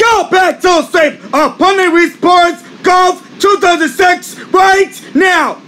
Go back to sleep! Aponi responds. Golf 2006 right now!